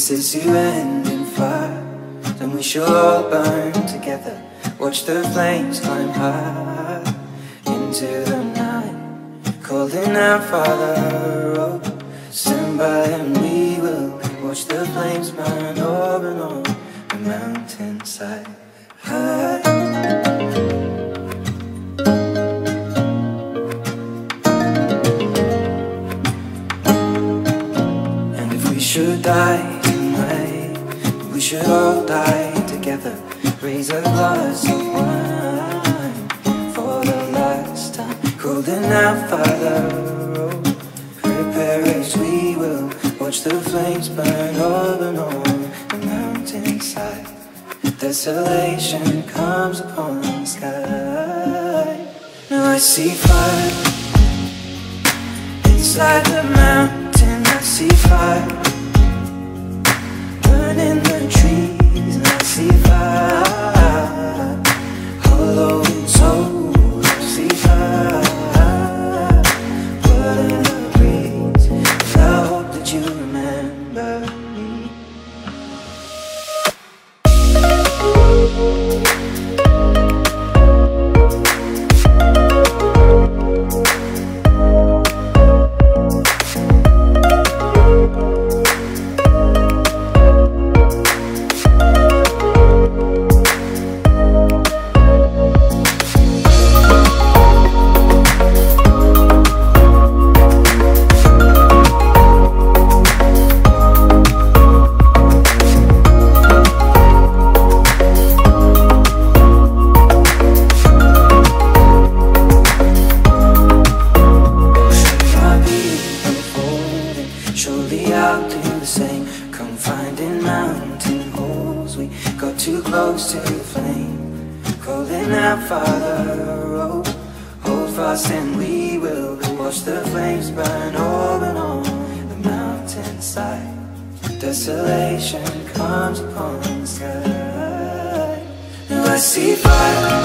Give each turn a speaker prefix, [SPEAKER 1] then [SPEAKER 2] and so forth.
[SPEAKER 1] This is to end in fire. Then we shall all burn together. Watch the flames climb high Into the night. Calling out Father oh, Stand by and we will Watch the flames burn over and on The mountainside. High. And if we should die we should all die together. Raise a glass of wine for the last time. Holding out oh, prepare as we will. Watch the flames burn over and on the mountainside. Desolation comes upon the sky. Now I see fire inside the mountain. I see fire Surely I'll do the same. Confined in mountain holes, we got too close to the flame. Calling out, Father, oh, hold fast and we will watch the flames burn over and on the mountainside. Desolation comes upon the sky. Now I see fire